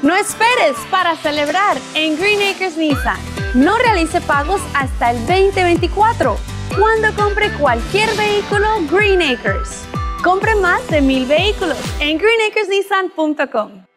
No esperes para celebrar en Green Acres Nissan. No realice pagos hasta el 2024 cuando compre cualquier vehículo Green Acres. Compre más de mil vehículos en greenacresnissan.com.